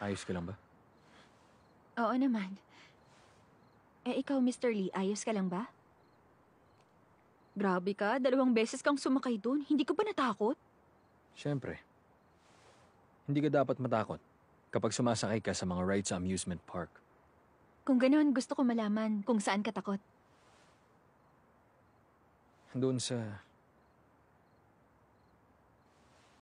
Ayos ka lang ba? Oo naman. Eh ikaw, Mr. Lee, ayos ka lang ba? Grabe ka, dalawang beses kang sumakay doon. Hindi ka ba natakot? Siyempre. Hindi ka dapat matakot kapag sumasakay ka sa mga rides sa amusement park. Kung ganoon, gusto ko malaman kung saan ka takot. Doon sa